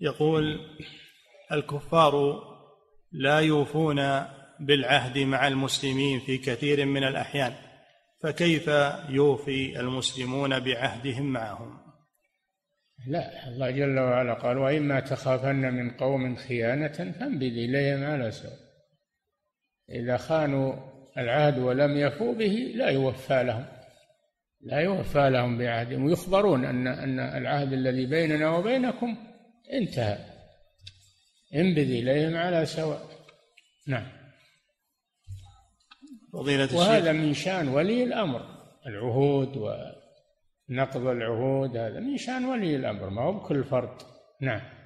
يقول الكفار لا يوفون بالعهد مع المسلمين في كثير من الأحيان فكيف يوفي المسلمون بعهدهم معهم؟ لا الله جل وعلا قال وإما تخافن من قوم خيانة فانبذ إليهم على سواء إذا خانوا العهد ولم يفوا به لا يوفى لهم لا يوفى لهم بعهدهم. ويخبرون أن أن العهد الذي بيننا وبينكم انتهى. انبذ إليهم على سواء. نعم. فضيلة وهذا من شان ولي الأمر. العهود ونقض العهود هذا من شان ولي الأمر. ما هو بكل فرد. نعم.